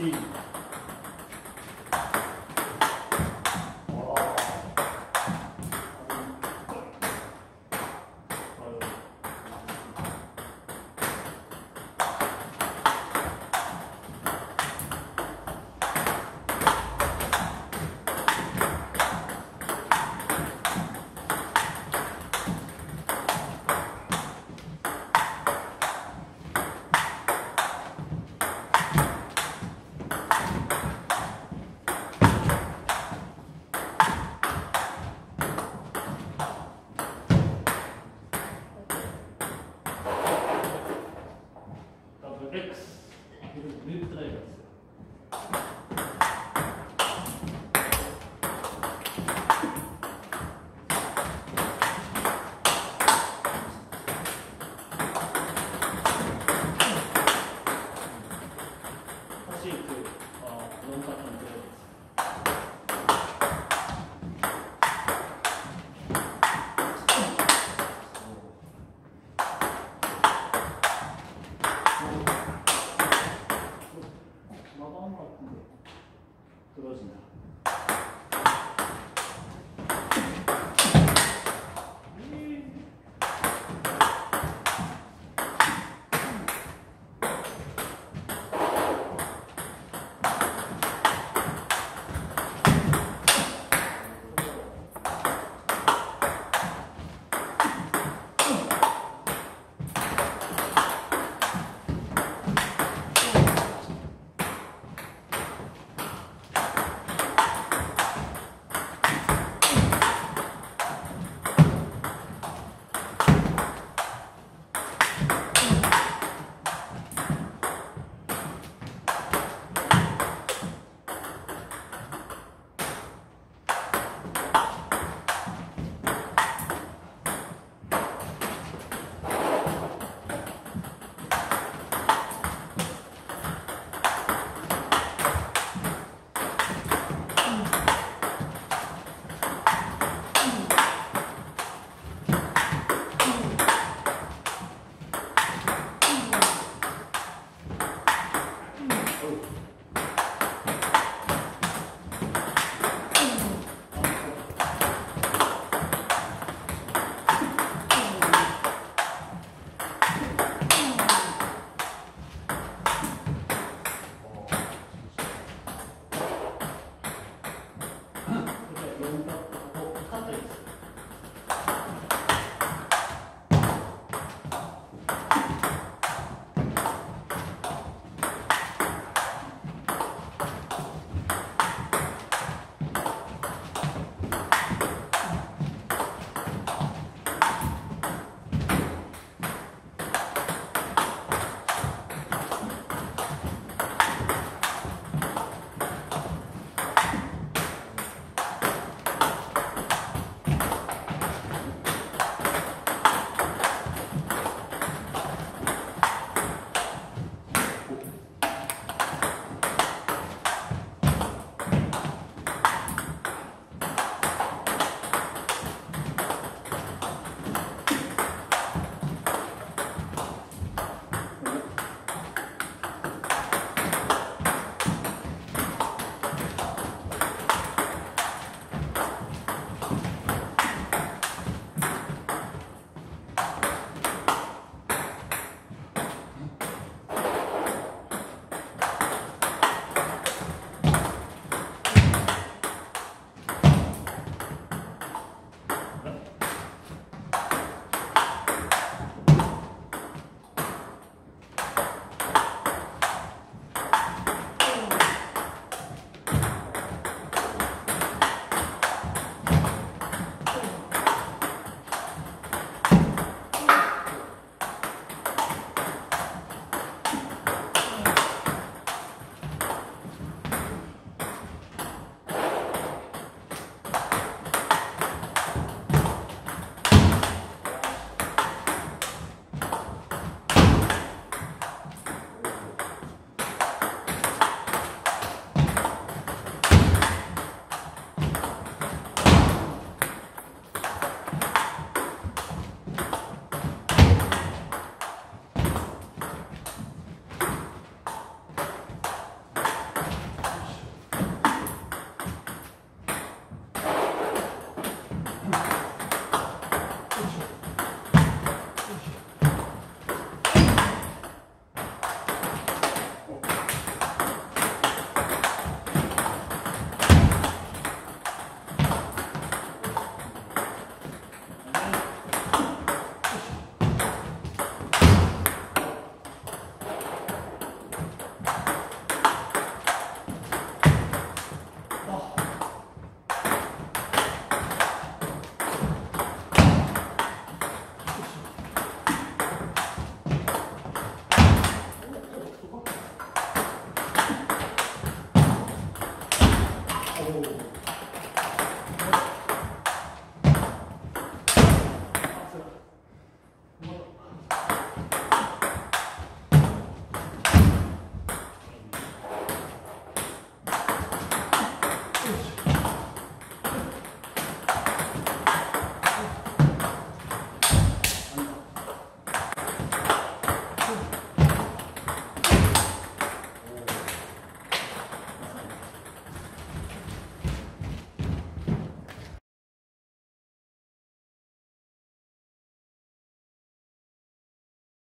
嗯